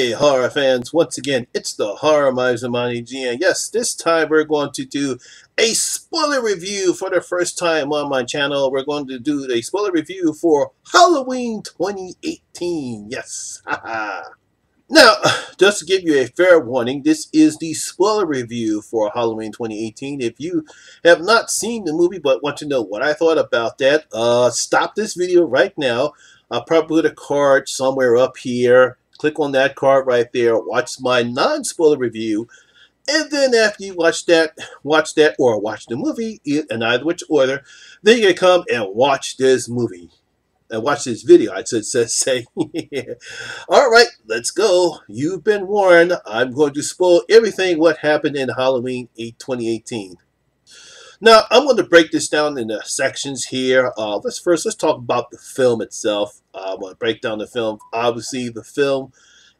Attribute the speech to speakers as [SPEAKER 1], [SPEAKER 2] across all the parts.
[SPEAKER 1] Hey, horror fans, once again, it's the Horror Miser Monty G, and yes, this time we're going to do a spoiler review for the first time on my channel. We're going to do a spoiler review for Halloween 2018. Yes, haha. Now, just to give you a fair warning, this is the spoiler review for Halloween 2018. If you have not seen the movie but want to know what I thought about that, uh, stop this video right now. I'll probably put a card somewhere up here click on that card right there, watch my non-spoiler review, and then after you watch that, watch that or watch the movie in either which order, then you can come and watch this movie. And watch this video, I should say. All right, let's go. You've been warned. I'm going to spoil everything what happened in Halloween 8 2018. Now, I'm going to break this down into sections here. Uh, let's first, let's talk about the film itself. Uh, I'm going to break down the film. Obviously, the film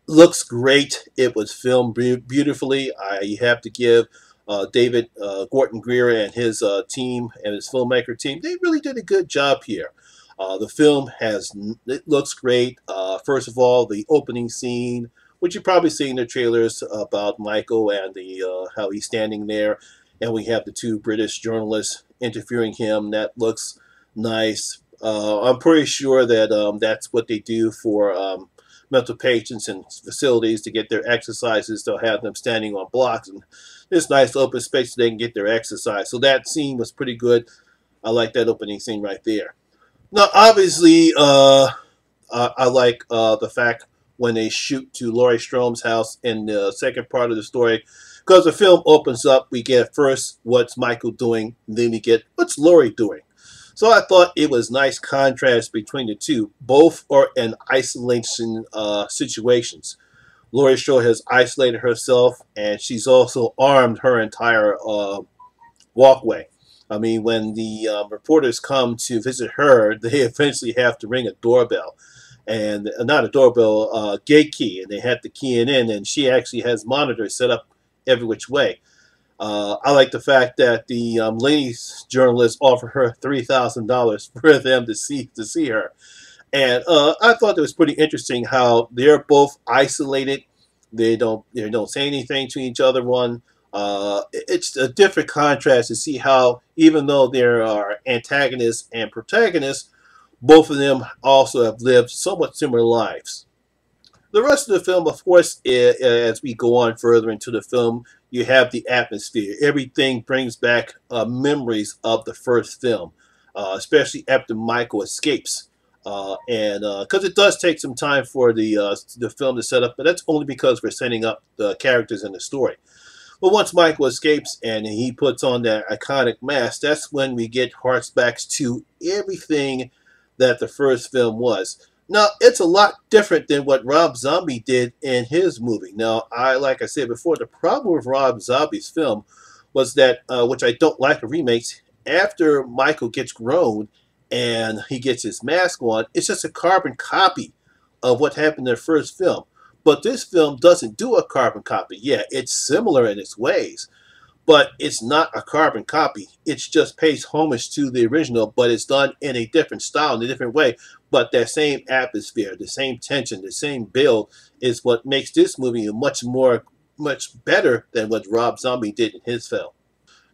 [SPEAKER 1] looks great. It was filmed beautifully. I have to give uh, David uh, Green and his uh, team and his filmmaker team, they really did a good job here. Uh, the film has, it looks great. first of all, the opening scene, which you probably seen in the trailers about Michael and the how he's standing there and we have the two British journalists interviewing him. That looks nice. Uh, I'm pretty sure that um, that's what they do for um, mental patients and facilities to get their exercises. They'll have them standing on blocks and this nice open space so they can get their exercise. So that scene was pretty good. I like that opening scene right there. Now, obviously, uh, I, I like uh, the fact when they shoot to Laurie Strode's house in the second part of the story because the film opens up, we get first what's Michael doing, then we get what's Laurie doing. So I thought it was nice contrast between the two. Both are in isolation uh, situations. Laurie Strode has isolated herself, and she's also armed her entire uh, walkway. I mean, when the uh, reporters come to visit her, they eventually have to ring a doorbell and uh, not a doorbell, uh, gate key, and they have to key it in. And she actually has monitors set up every which way. Uh, I like the fact that the um, ladies journalists offer her three thousand dollars for them to see to see her, and uh, I thought it was pretty interesting how they're both isolated. They don't they don't say anything to each other. One, uh, it's a different contrast to see how even though there are antagonists and protagonists, both of them also have lived somewhat similar lives. The rest of the film, of course, as we go on further into the film, you have the atmosphere. Everything brings back uh, memories of the first film, uh, especially after Michael escapes. Uh, and because uh, it does take some time for the uh, the film to set up, but that's only because we're setting up the characters in the story. But once Michael escapes and he puts on that iconic mask, that's when we get hearts back to everything that the first film was. Now, it's a lot different than what Rob Zombie did in his movie. Now, I like I said before, the problem with Rob Zombie's film was that, uh, which I don't like remakes, after Michael gets grown and he gets his mask on, it's just a carbon copy of what happened in the first film. But this film doesn't do a carbon copy. Yeah, it's similar in its ways, but it's not a carbon copy. It's just pays homage to the original, but it's done in a different style, in a different way. But that same atmosphere, the same tension, the same build is what makes this movie much more, much better than what Rob Zombie did in his film.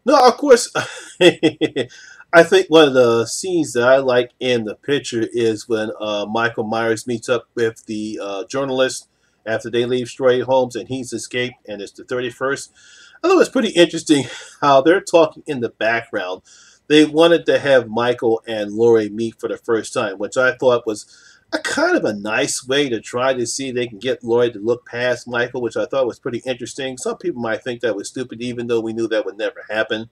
[SPEAKER 1] Now, of course, I think one of the scenes that I like in the picture is when uh, Michael Myers meets up with the uh, journalist after they leave Strode's home and he's escaped and it's the 31st. I thought it was pretty interesting how they're talking in the background. They wanted to have Michael and Laurie meet for the first time, which I thought was a kind of a nice way to try to see they can get Laurie to look past Michael, which I thought was pretty interesting. Some people might think that was stupid, even though we knew that would never happen.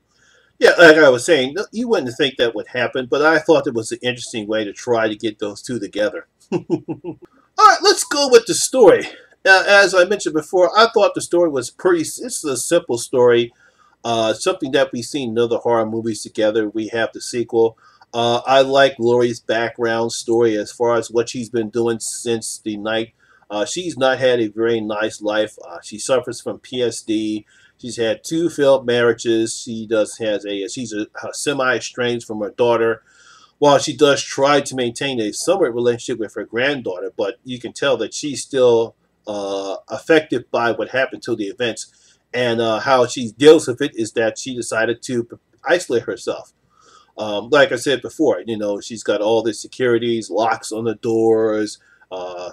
[SPEAKER 1] Yeah, like I was saying, you wouldn't think that would happen, but I thought it was an interesting way to try to get those two together. All right, let's go with the story. Now, as I mentioned before, I thought the story was pretty, it's a simple story. Uh, something that we've seen in other horror movies together. We have the sequel. Uh, I like Laurie's background story as far as what she's been doing since the night. Uh, she's not had a very nice life. Uh, she suffers from PSD. She's had two failed marriages. She does has a she's a, a semi estranged from her daughter. While she does try to maintain a somewhat relationship with her granddaughter, but you can tell that she's still uh, affected by what happened to the events, and uh, how she deals with it is that she decided to isolate herself. Um, like I said before, you know, she's got all the securities, locks on the doors, uh,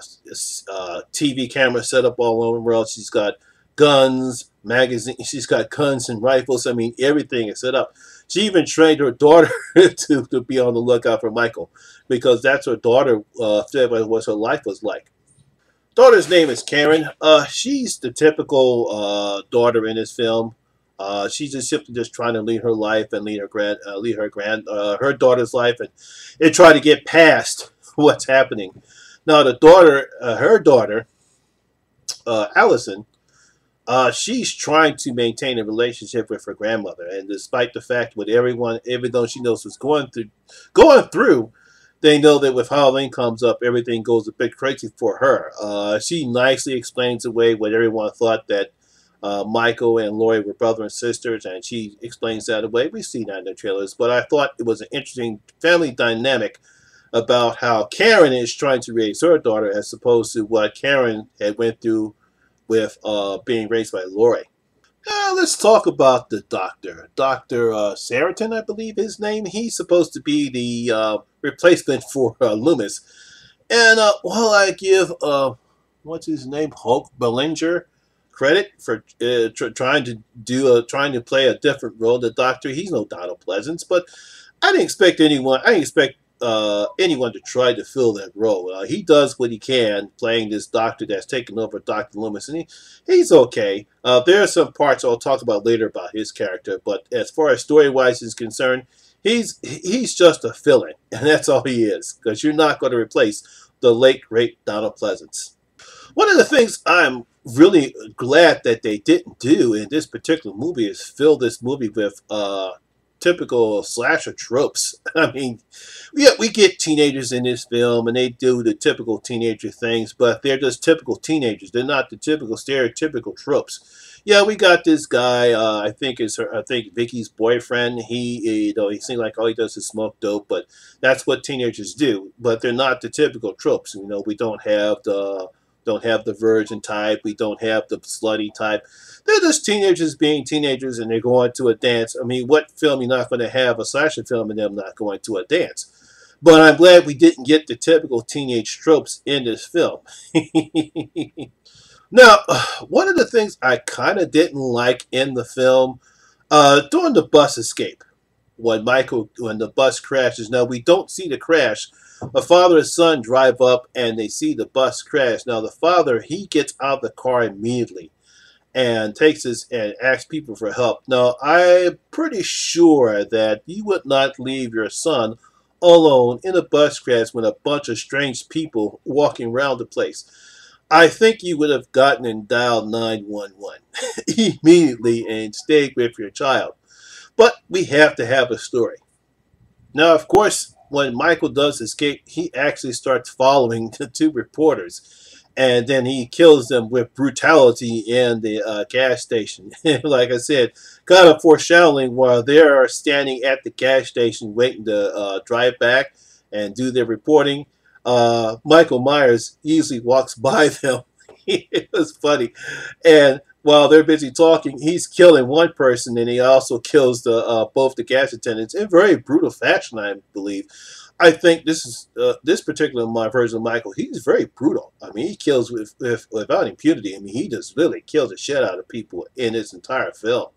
[SPEAKER 1] uh, TV camera set up all over else. She's got guns, magazines. She's got guns and rifles. I mean, everything is set up. She even trained her daughter to, to be on the lookout for Michael because that's her daughter uh, what her life was like. Daughter's name is Karen. Uh, she's the typical uh, daughter in this film. Uh, she's just simply just trying to lead her life and lead her grand, uh, lead her grand, uh, her daughter's life, and and try to get past what's happening. Now, the daughter, uh, her daughter, Allison, uh, she's trying to maintain a relationship with her grandmother, and despite the fact with everyone, even though she knows what's going through, going through, they know that with Halloween comes up, everything goes a bit crazy for her. she nicely explains away what everyone thought that uh, Michael and Laurie were brother and sisters, and she explains that away. We see that in the trailers, but I thought it was an interesting family dynamic about how Karen is trying to raise her daughter as opposed to what Karen had went through with uh, being raised by Laurie. Now let's talk about the doctor. Dr. Uh, Sartain, I believe his name. He's supposed to be the uh, replacement for uh, Loomis. And uh, while I give, uh, what's his name, Haluk Bilginer, credit for uh, tr trying to do a, trying to play a different role. The Doctor, he's no Donald Pleasence, but I didn't expect anyone. I didn't expect uh, anyone to try to fill that role. Uh, he does what he can, playing this Doctor that's taken over Doctor Loomis, and he, he's okay. Uh, there are some parts I'll talk about later about his character, but as far as story wise is concerned, he's he's just a fill-in, and that's all he is. Because you're not going to replace the late great Donald Pleasence. One of the things I'm really glad that they didn't do in this particular movie is fill this movie with uh, typical slasher tropes. I mean, yeah, we get teenagers in this film and they do the typical teenager things, but they're just typical teenagers. They're not the typical stereotypical tropes. Yeah, we got this guy. Uh, I think is her. I think Vicky's boyfriend. He, you know, he seems like all he does is smoke dope, but that's what teenagers do. But they're not the typical tropes. You know, we don't have the don't have the virgin type. We don't have the slutty type. They're just teenagers being teenagers and they're going to a dance. I mean, what film you're not going to have a slasher film and them not going to a dance? But I'm glad we didn't get the typical teenage tropes in this film. now, one of the things I kind of didn't like in the film, uh, during the bus escape, when Michael, when the bus crashes. Now, we don't see the crash, a father and son drive up and they see the bus crash. Now the father, he gets out of the car immediately and takes his and asks people for help. Now I'm pretty sure that you would not leave your son alone in a bus crash with a bunch of strange people walking around the place. I think you would have gotten and dialed 911 immediately and stayed with your child. But we have to have a story. Now, of course, when Michael does escape, he actually starts following the two reporters. And then he kills them with brutality in the uh, gas station. like I said, kind of foreshadowing while they are standing at the gas station waiting to uh, drive back and do their reporting. Uh, Michael Myers easily walks by them. it was funny. And while they're busy talking, he's killing one person, and he also kills the uh, both the gas attendants in very brutal fashion, I believe. I think this is uh, this particular my version of Michael. He's very brutal. I mean, he kills with, with without impunity. I mean, he just really kills the shit out of people in his entire film.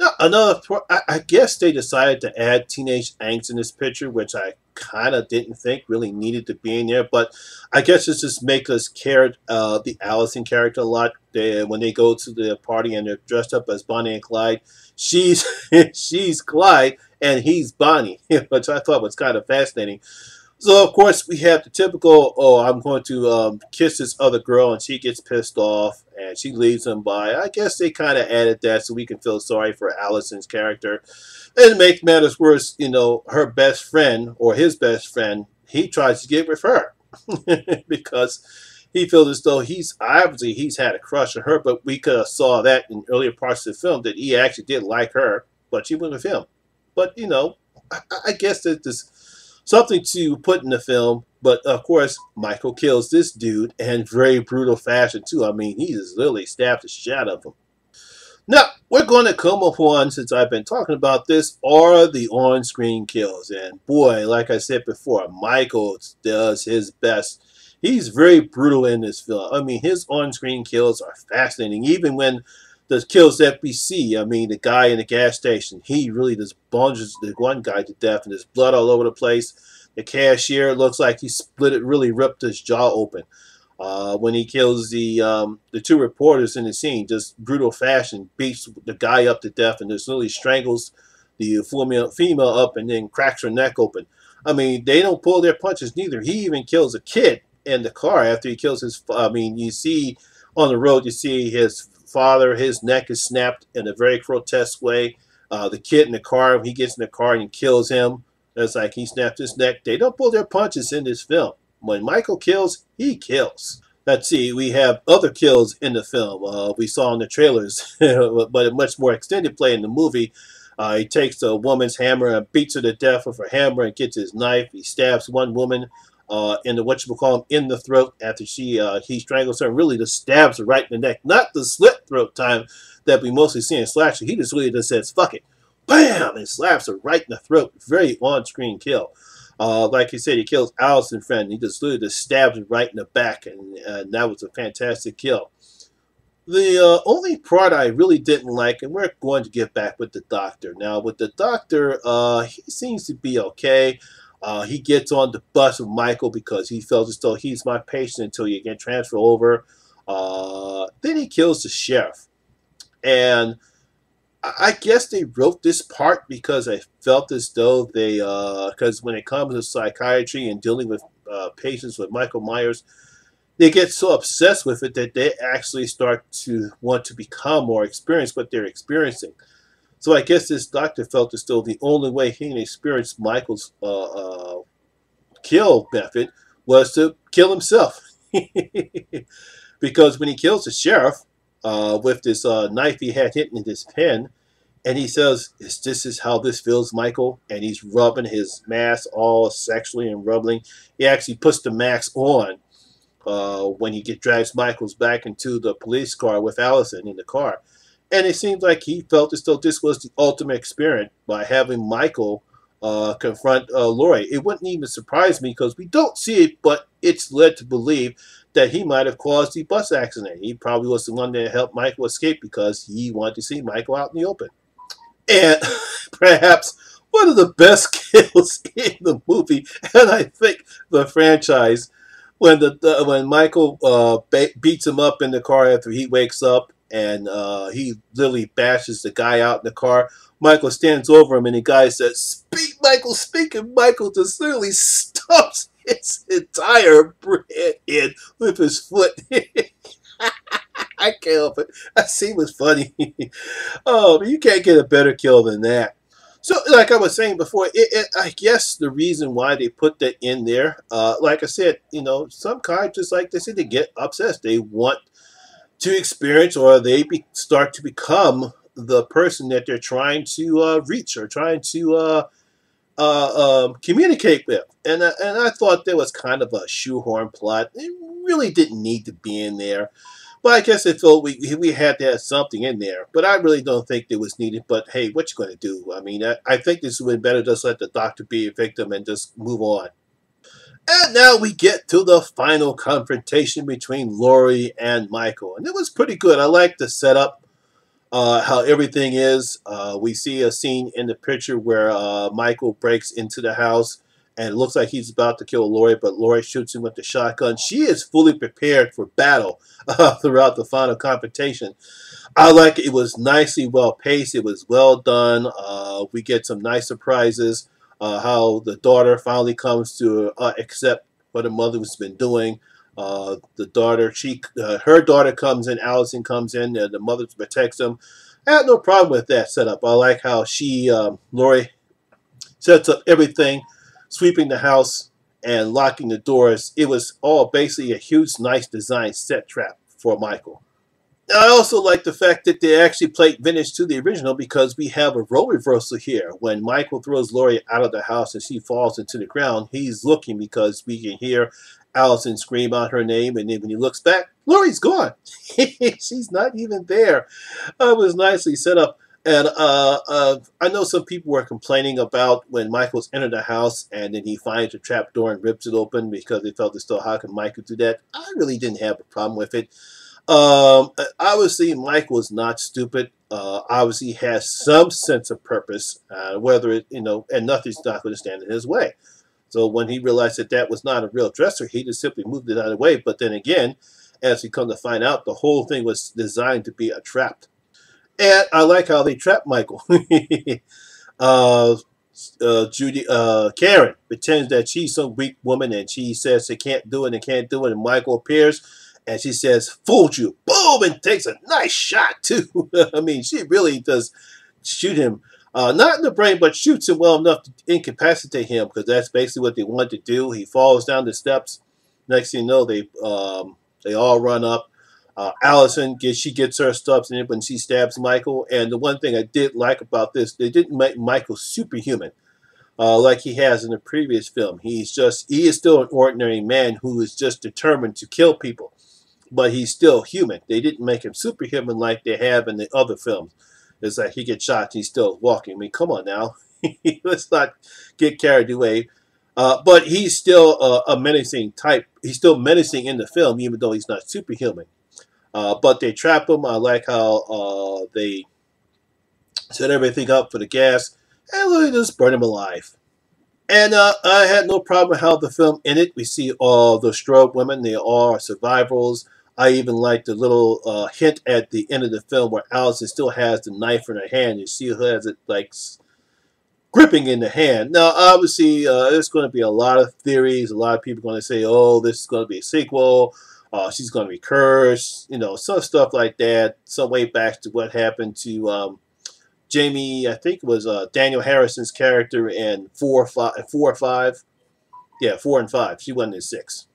[SPEAKER 1] Now, another, I, I guess they decided to add teenage angst in this picture, which I kind of didn't think really needed to be in there. But I guess it's just make us care uh, the Allison character a lot. They, when they go to the party and they're dressed up as Bonnie and Clyde, she's she's Clyde and he's Bonnie, which I thought was kind of fascinating. So of course we have the typical, oh, I'm going to um, kiss this other girl, and she gets pissed off, and she leaves him by. I guess they kind of added that so we can feel sorry for Allison's character. And to make matters worse, you know, her best friend or his best friend, he tries to get with her because he feels as though he's obviously he's had a crush on her, but we could have saw that in earlier parts of the film that he actually did like her, but she went with him. But you know, I, I guess that this something to put in the film. But of course, Michael kills this dude in very brutal fashion too. I mean, he just literally stabbed the shit out of him. Now, we're going to come upon, since I've been talking about this, are the on-screen kills. And boy, like I said before, Michael does his best. He's very brutal in this film. I mean, his on-screen kills are fascinating. Even when kills that we see, I mean, the guy in the gas station, he really just bunges the one guy to death and there's blood all over the place. The cashier looks like he split it, really ripped his jaw open. Uh, when he kills the um, the two reporters in the scene, just brutal fashion, beats the guy up to death and just literally strangles the female, female up and then cracks her neck open. I mean, they don't pull their punches neither. He even kills a kid in the car after he kills his. I mean, you see on the road, you see his father, his neck is snapped in a very grotesque way. Uh, the kid in the car, he gets in the car and kills him. It's like he snapped his neck. They don't pull their punches in this film. When Michael kills, he kills. Let's see, we have other kills in the film. Uh, we saw in the trailers, but a much more extended play in the movie. Uh, he takes a woman's hammer and beats her to death with her hammer and gets his knife. He stabs one woman uh, in the what you call him in the throat after she uh, he strangles her and really just stabs her right in the neck. Not the slit throat time that we mostly see in slasher. He just really just says fuck it, bam, and slaps her right in the throat. Very on-screen kill. Uh, like he said, he kills Allison Friend. He just literally just stabs him right in the back, and, and that was a fantastic kill. The uh, only part I really didn't like, and we're going to get back with the doctor. Now, with the doctor, uh, he seems to be okay. Uh, he gets on the bus with Michael because he feels as though he's my patient until you get transferred over. Uh, then he kills the sheriff. And I guess they wrote this part because I felt as though they, because uh, when it comes to psychiatry and dealing with uh, patients with Michael Myers, they get so obsessed with it that they actually start to want to become more experienced what they're experiencing. So I guess this doctor felt as though the only way he can experience Michael's uh, uh, kill method was to kill himself. because when he kills the sheriff uh, with this uh, knife he had hidden in his pen, and he says, "This is how this feels, Michael." And he's rubbing his mask all sexually and rubbing. He actually puts the mask on uh, when he get drags Michael's back into the police car with Allison in the car. And it seems like he felt as though this was the ultimate experience by having Michael uh, confront uh, Laurie. It wouldn't even surprise me because we don't see it, but it's led to believe that he might have caused the bus accident. He probably was the one that helped Michael escape because he wanted to see Michael out in the open. And perhaps one of the best kills in the movie, and I think the franchise, when the, when Michael uh, beats him up in the car after he wakes up and uh, he literally bashes the guy out in the car. Michael stands over him and the guy says, Speak, Michael, speak. And Michael just literally stumps his entire head with his foot. I can't help it. That scene was funny. oh, you can't get a better kill than that. So, like I was saying before, it, it, I guess the reason why they put that in there, uh, like I said, you know, some just like they said, they get obsessed. They want to experience or they be, start to become the person that they're trying to uh, reach or trying to uh, uh, um, communicate with. And, and I thought there was kind of a shoehorn plot. It really didn't need to be in there. But I guess I felt we, we had to have something in there. But I really don't think it was needed. But hey, what you going to do? I mean, I, I think this would be better just let the doctor be a victim and just move on. And now we get to the final confrontation between Laurie and Michael. And it was pretty good. I like the setup, uh, how everything is. Uh, we see a scene in the picture where uh, Michael breaks into the house and it looks like he's about to kill Laurie, but Laurie shoots him with the shotgun. She is fully prepared for battle uh, throughout the final confrontation. I like it. It was nicely well paced. It was well done. Uh, we get some nice surprises uh, how the daughter finally comes to uh, accept what her mother has been doing. Uh, the daughter, she, uh, her daughter comes in, Allison comes in, the mother protects them. I had no problem with that setup. I like how she, um, Laurie, sets up everything, sweeping the house and locking the doors. It was all basically a huge, nice design set trap for Michael. I also like the fact that they actually played vintage to the original because we have a role reversal here. When Michael throws Laurie out of the house and she falls into the ground, he's looking because we can hear Allison scream out her name, and then when he looks back, Laurie's gone. She's not even there. It was nicely set up. And uh, uh, I know some people were complaining about when Michael's entered the house and then he finds a trap door and rips it open because they felt as though how can Michael do that? I really didn't have a problem with it. Um, obviously, Mike was not stupid. Uh, obviously, has some sense of purpose, uh, whether it, you know, and nothing's not going to stand in his way. So when he realized that that was not a real dresser, he just simply moved it out of the way. But then again, as we come to find out, the whole thing was designed to be a trap. And I like how they trapped Michael. uh, uh, Judy, uh, Karen pretends that she's some weak woman and she says she can't do it and can't do it. And Michael appears and she says, fooled you. Boom! And takes a nice shot, too. I mean, she really does shoot him. Uh, not in the brain, but shoots him well enough to incapacitate him because that's basically what they want to do. He falls down the steps. Next thing you know, they um, they all run up. Uh, Allison gets she gets her stuff in when she stabs Michael. And the one thing I did like about this, they didn't make Michael superhuman uh, like he has in the previous film. He's just he is still an ordinary man who is just determined to kill people but he's still human. They didn't make him superhuman like they have in the other films. It's like he gets shot, he's still walking. I mean, come on now, let's not get carried away. Uh, but he's still a menacing type. He's still menacing in the film, even though he's not superhuman. Uh, but they trap him. I like how uh, they set everything up for the gas, and they just burn him alive. And uh, I had no problem with how the film ended. We see all the Strode women. They are survivors. I even like the little uh, hint at the end of the film where Allison still has the knife in her hand and she has it like gripping in the hand. Now, obviously, uh, there's going to be a lot of theories. A lot of people going to say, oh, this is going to be a sequel. Uh, she's going to be cursed. You know, some stuff like that. Some way back to what happened to um, Jamie, I think it was uh, Danielle Harrison's character in four, five, four or five. Yeah, four and five. She wasn't in six.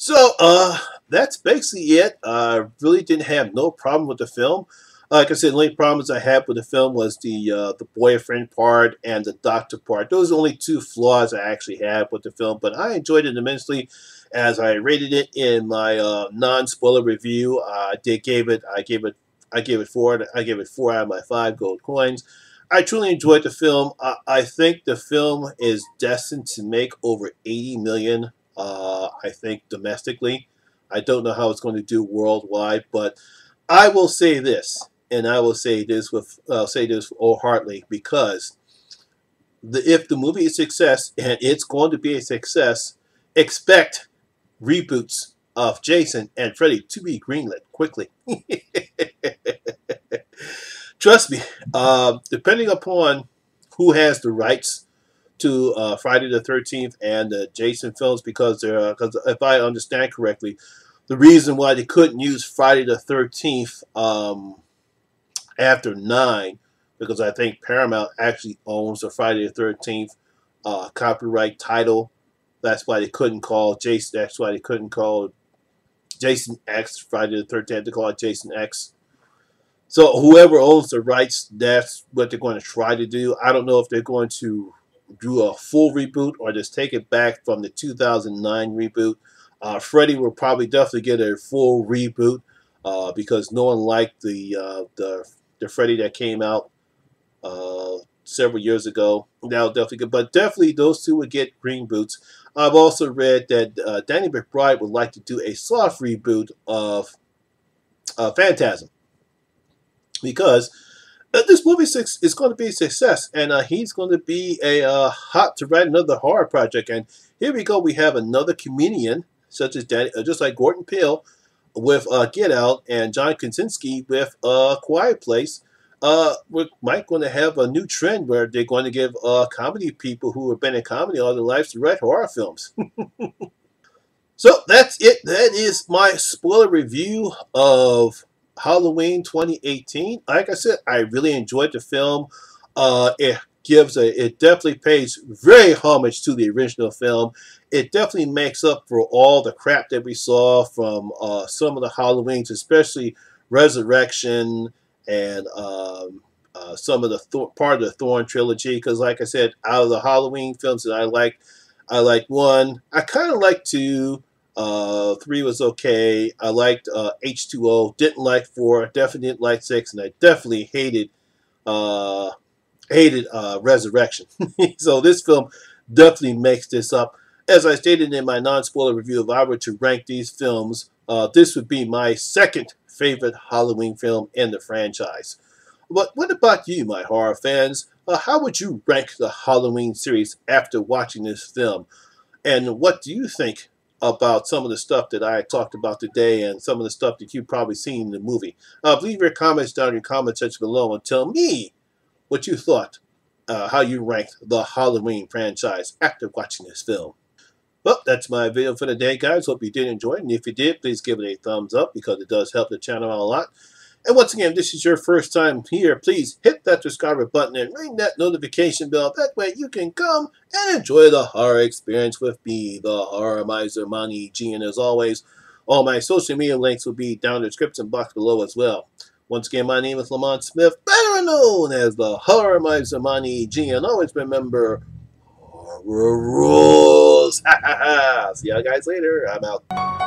[SPEAKER 1] So, uh, that's basically it. I really didn't have no problem with the film. Like I said, the only problems I had with the film was the uh, the boyfriend part and the doctor part. Those are only two flaws I actually had with the film, but I enjoyed it immensely. As I rated it in my uh, non-spoiler review, I did gave it. I gave it. I gave it four. I gave it four out of my five gold coins. I truly enjoyed the film. I, I think the film is destined to make over 80 million uh, I think domestically. I don't know how it's going to do worldwide, but I will say this, and I will say this with uh, say this wholeheartedly because the, if the movie is a success and it's going to be a success, expect reboots of Jason and Freddy to be greenlit quickly. Trust me, uh, depending upon who has the rights to uh, Friday the 13th and the Jason films because they're because uh, if I understand correctly, the reason why they couldn't use Friday the 13th um, after nine because I think Paramount actually owns the Friday the 13th uh, copyright title. That's why they couldn't call Jason. That's why they couldn't call Jason X Friday the 13th. They to call it Jason X. So whoever owns the rights, that's what they're going to try to do. I don't know if they're going to do a full reboot or just take it back from the 2009 reboot. Uh, Freddy will probably definitely get a full reboot uh, because no one liked the uh, the the Freddy that came out uh, several years ago. Now definitely good, but definitely those two would get green boots. I've also read that uh, Danny McBride would like to do a soft reboot of uh, Phantasm because this movie is going to be a success, and uh, he's going to be a uh, hot to write another horror project. And here we go. We have another comedian, such as Danny, uh, just like Jordan Peele, with uh, Get Out, and John Krasinski with uh, Quiet Place. Uh, we might going to have a new trend where they're going to give uh, comedy people who have been in comedy all their lives to write horror films. so that's it. That is my spoiler review of Halloween 2018. Like I said, I really enjoyed the film. Uh, it gives a, it definitely pays very homage to the original film. It definitely makes up for all the crap that we saw from uh, some of the Halloweens, especially Resurrection and um, uh, some of the part of the Thorn trilogy. Because, like I said, out of the Halloween films that I like, I like one. I kind of like two. Uh, three was okay. I liked uh, H2O. Didn't like four. Definitely didn't like six, and I definitely hated uh, hated uh, Resurrection. so this film definitely makes this up. As I stated in my non-spoiler review, if I were to rank these films, uh, this would be my second favorite Halloween film in the franchise. But what about you, my horror fans? Uh, how would you rank the Halloween series after watching this film? And what do you think about some of the stuff that I talked about today and some of the stuff that you've probably seen in the movie? Uh, leave your comments down in the comment section below and tell me what you thought, uh, how you ranked the Halloween franchise after watching this film. Well, that's my video for the day, guys. Hope you did enjoy it. And if you did, please give it a thumbs up because it does help the channel out a lot. And once again, this is your first time here, please hit that subscribe button and ring that notification bell. That way you can come and enjoy the horror experience with me, the Horror Miser Monty G. And as always, all my social media links will be down in the description box below as well. Once again, my name is Lamont Smith, better known as the Horror Miser Monty G. And always remember, horror rules. See y'all guys later. I'm out.